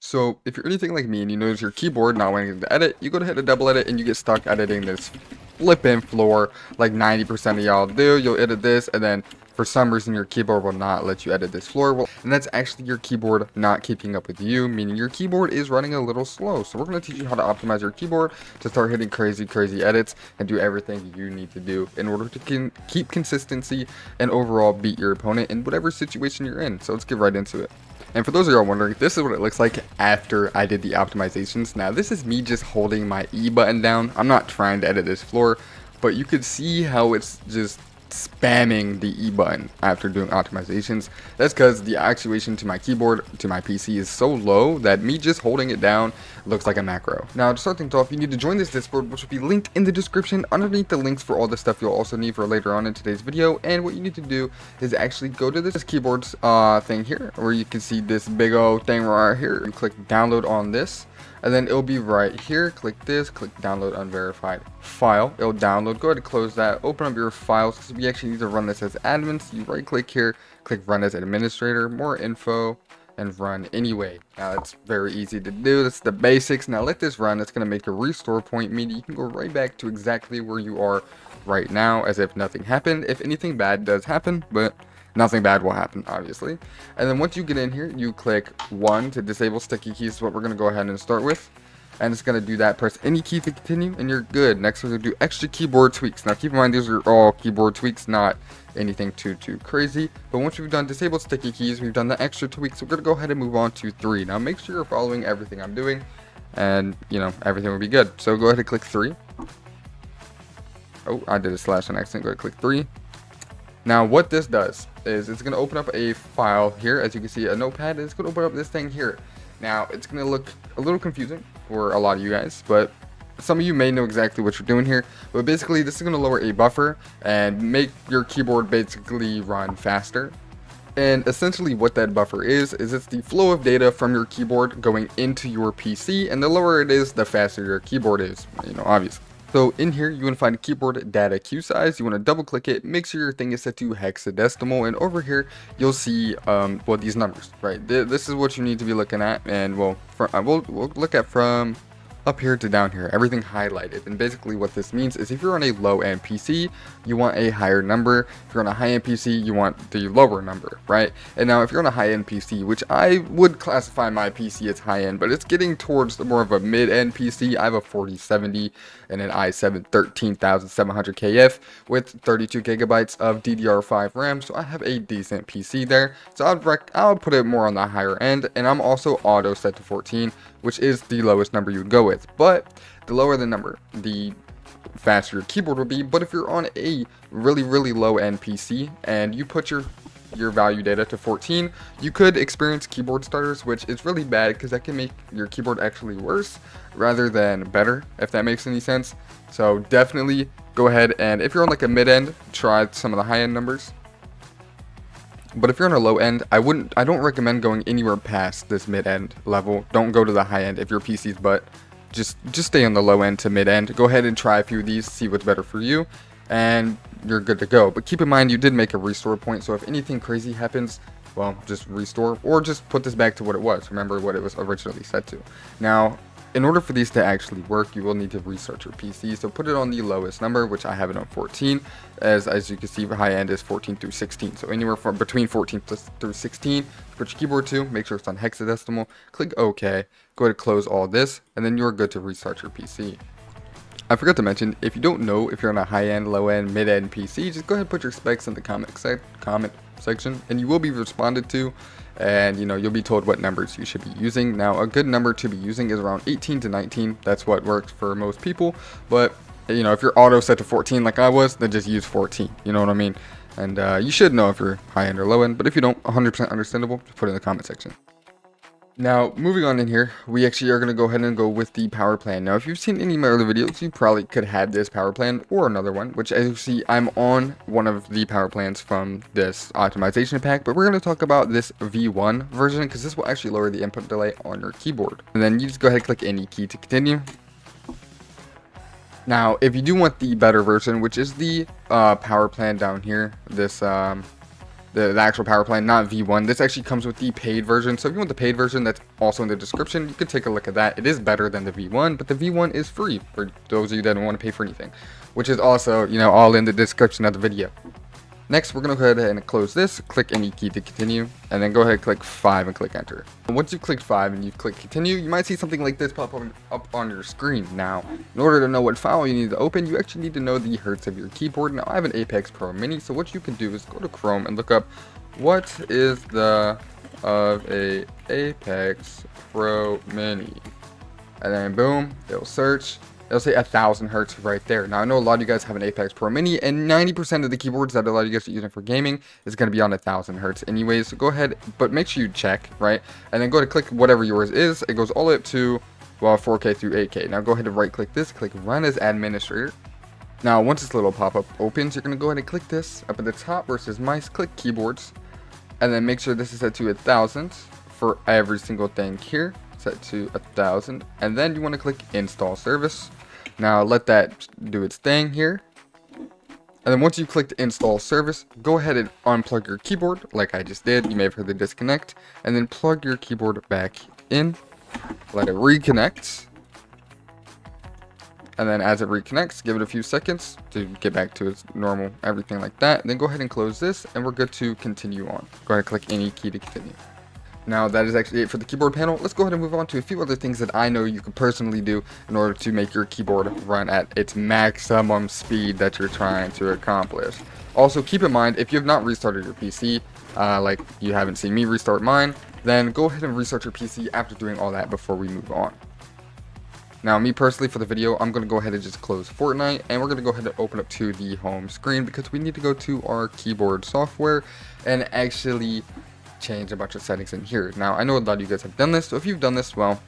So if you're anything like me and you notice your keyboard not wanting to edit, you go ahead and double edit and you get stuck editing this flipping floor like 90% of y'all do. You'll edit this and then for some reason your keyboard will not let you edit this floor. And that's actually your keyboard not keeping up with you, meaning your keyboard is running a little slow. So we're going to teach you how to optimize your keyboard to start hitting crazy, crazy edits and do everything you need to do in order to keep consistency and overall beat your opponent in whatever situation you're in. So let's get right into it. And for those of y'all wondering, this is what it looks like after I did the optimizations. Now, this is me just holding my E button down. I'm not trying to edit this floor, but you could see how it's just spamming the E button after doing optimizations. That's because the actuation to my keyboard, to my PC is so low that me just holding it down looks like a macro. Now to start things off, you need to join this Discord which will be linked in the description underneath the links for all the stuff you'll also need for later on in today's video. And what you need to do is actually go to this keyboards uh, thing here where you can see this big old thing right here and click download on this and then it'll be right here. Click this. Click download unverified file. It'll download. Go ahead and close that. Open up your files. Because we actually need to run this as admin. So you right click here. Click run as administrator. More info and run anyway. Now that's very easy to do. That's the basics. Now let this run. It's going to make a restore point meaning you can go right back to exactly where you are right now as if nothing happened. If anything bad does happen but nothing bad will happen, obviously. And then once you get in here, you click 1 to disable sticky keys, is what we're going to go ahead and start with. And it's going to do that. Press any key to continue, and you're good. Next, we're going to do extra keyboard tweaks. Now, keep in mind, these are all keyboard tweaks, not anything too, too crazy. But once we've done disabled sticky keys, we've done the extra tweaks, we're going to go ahead and move on to 3. Now, make sure you're following everything I'm doing, and, you know, everything will be good. So, go ahead and click 3. Oh, I did a slash on accident. Go ahead and click 3. Now, what this does is it's going to open up a file here, as you can see, a notepad. It's going to open up this thing here. Now, it's going to look a little confusing for a lot of you guys, but some of you may know exactly what you're doing here. But basically, this is going to lower a buffer and make your keyboard basically run faster. And essentially what that buffer is, is it's the flow of data from your keyboard going into your PC, and the lower it is, the faster your keyboard is, you know, obviously. So in here, you want to find keyboard data queue size. You want to double click it, make sure your thing is set to hexadecimal. And over here, you'll see, um, well, these numbers, right? This is what you need to be looking at. And well, uh, we'll, we'll look at from up here to down here, everything highlighted. And basically what this means is if you're on a low-end PC, you want a higher number. If you're on a high-end PC, you want the lower number, right? And now if you're on a high-end PC, which I would classify my PC as high-end, but it's getting towards the more of a mid-end PC. I have a 4070 and an i7 13700KF with 32 gigabytes of DDR5 RAM, so I have a decent PC there. So I'd rec I would put it more on the higher end, and I'm also auto set to 14, which is the lowest number you would go with. But the lower the number, the faster your keyboard will be. But if you're on a really, really low end PC and you put your your value data to 14, you could experience keyboard stutters, which is really bad because that can make your keyboard actually worse rather than better, if that makes any sense. So definitely go ahead and if you're on like a mid end, try some of the high end numbers. But if you're on a low end, I wouldn't I don't recommend going anywhere past this mid end level. Don't go to the high end if your PC's but just just stay on the low end to mid end. Go ahead and try a few of these, see what's better for you, and you're good to go. But keep in mind you did make a restore point, so if anything crazy happens, well, just restore or just put this back to what it was. Remember what it was originally set to. Now, in order for these to actually work, you will need to restart your PC. So put it on the lowest number, which I have it on 14. As as you can see, the high end is 14 through 16. So anywhere from between 14 through 16, put your keyboard to, make sure it's on hexadecimal, click OK, go ahead and close all this, and then you're good to restart your PC. I forgot to mention, if you don't know if you're on a high-end, low-end, mid-end PC, just go ahead and put your specs in the comment, sec comment section, and you will be responded to and you know you'll be told what numbers you should be using. Now a good number to be using is around 18 to 19 that's what works for most people. But you know if you're auto set to 14 like I was then just use 14 you know what I mean? And uh, you should know if you're high end or low end. But if you don't 100% understandable just put it in the comment section now, moving on in here, we actually are going to go ahead and go with the power plan. Now, if you've seen any of my other videos, you probably could have this power plan or another one, which as you see, I'm on one of the power plans from this optimization pack, but we're going to talk about this V1 version because this will actually lower the input delay on your keyboard. And then you just go ahead and click any key to continue. Now, if you do want the better version, which is the uh, power plan down here, this um, the, the actual power plan, not V1. This actually comes with the paid version. So if you want the paid version, that's also in the description. You can take a look at that. It is better than the V1, but the V1 is free for those of you that don't want to pay for anything, which is also, you know, all in the description of the video. Next, we're going to go ahead and close this, click any key to continue, and then go ahead and click 5 and click enter. Once you've clicked 5 and you've clicked continue, you might see something like this pop up on your screen. Now, in order to know what file you need to open, you actually need to know the hertz of your keyboard. Now, I have an Apex Pro Mini, so what you can do is go to Chrome and look up what is the of a Apex Pro Mini. And then boom, it'll search, it'll say a thousand hertz right there. Now I know a lot of you guys have an Apex Pro Mini, and 90% of the keyboards that a lot of you guys are using for gaming is going to be on a thousand hertz anyways. So go ahead, but make sure you check, right? And then go to click whatever yours is. It goes all the way up to well 4K through 8K. Now go ahead and right click this, click Run as Administrator. Now once this little pop-up opens, you're going to go ahead and click this up at the top versus Mice, click Keyboards, and then make sure this is set to a thousand for every single thing here set to a thousand and then you want to click install service now let that do its thing here. And then once you click install service, go ahead and unplug your keyboard like I just did. You may have heard the disconnect. And then plug your keyboard back in. Let it reconnect. And then as it reconnects, give it a few seconds to get back to its normal, everything like that. And then go ahead and close this and we're good to continue on. Go ahead and click any key to continue. Now that is actually it for the keyboard panel. Let's go ahead and move on to a few other things that I know you can personally do in order to make your keyboard run at its maximum speed that you're trying to accomplish. Also, keep in mind, if you have not restarted your PC, uh, like you haven't seen me restart mine, then go ahead and restart your PC after doing all that before we move on. Now, me personally, for the video, I'm going to go ahead and just close Fortnite, and we're going to go ahead and open up to the home screen because we need to go to our keyboard software and actually change a bunch of settings in here. Now, I know a lot of you guys have done this, so if you've done this, well,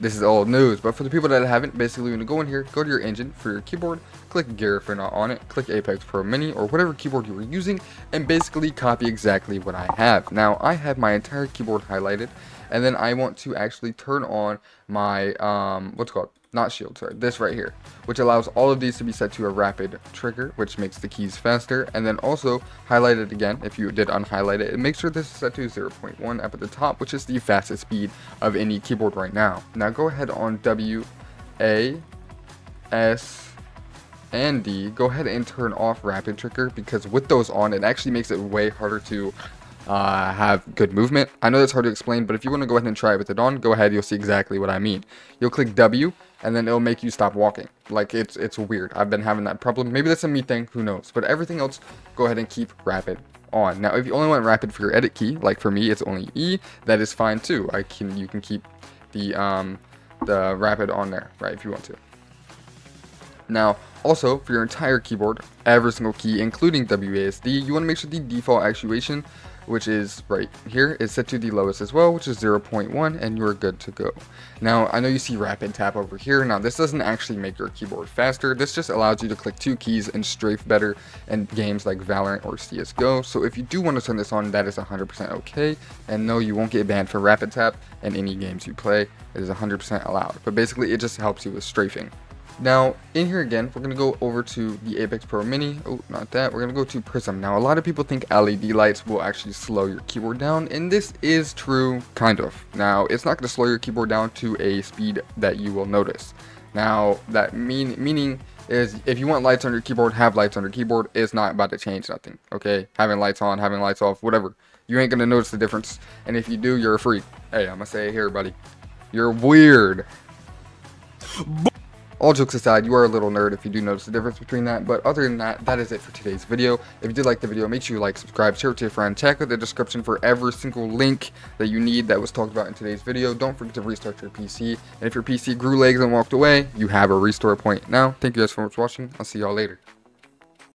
this is old news. But for the people that haven't, basically, when you go in here, go to your engine for your keyboard, click gear if you're not on it, click Apex Pro Mini or whatever keyboard you were using, and basically copy exactly what I have. Now, I have my entire keyboard highlighted, and then I want to actually turn on my, um, what's called, not shield, sorry, this right here, which allows all of these to be set to a rapid trigger, which makes the keys faster, and then also highlight it again if you did unhighlight it, and make sure this is set to 0.1 up at the top, which is the fastest speed of any keyboard right now. Now go ahead on W, A, S, and D, go ahead and turn off rapid trigger because with those on, it actually makes it way harder to uh, have good movement. I know that's hard to explain, but if you want to go ahead and try it with it on, go ahead, you'll see exactly what I mean. You'll click W, and then it'll make you stop walking. Like, it's it's weird. I've been having that problem. Maybe that's a me thing, who knows. But everything else, go ahead and keep rapid on. Now, if you only want rapid for your edit key, like for me, it's only E, that is fine too. I can You can keep the, um, the rapid on there, right, if you want to. Now, also, for your entire keyboard, every single key, including WASD, you want to make sure the default actuation which is right here, is set to the lowest as well, which is 0.1, and you're good to go. Now, I know you see rapid tap over here. Now, this doesn't actually make your keyboard faster. This just allows you to click two keys and strafe better in games like Valorant or CSGO. So if you do want to turn this on, that is 100% okay. And no, you won't get banned for rapid tap in any games you play. It is 100% allowed. But basically, it just helps you with strafing. Now, in here again, we're going to go over to the Apex Pro Mini. Oh, not that. We're going to go to Prism. Now, a lot of people think LED lights will actually slow your keyboard down, and this is true, kind of. Now, it's not going to slow your keyboard down to a speed that you will notice. Now, that mean meaning is if you want lights on your keyboard, have lights on your keyboard. It's not about to change nothing, okay? Having lights on, having lights off, whatever. You ain't going to notice the difference, and if you do, you're a freak. Hey, I'm going to say it here, buddy. You're weird all jokes aside, you are a little nerd if you do notice the difference between that, but other than that, that is it for today's video. If you did like the video, make sure you like, subscribe, share it to your friend, check out the description for every single link that you need that was talked about in today's video. Don't forget to restart your PC, and if your PC grew legs and walked away, you have a restore point now. Thank you guys so much for watching. I'll see y'all later.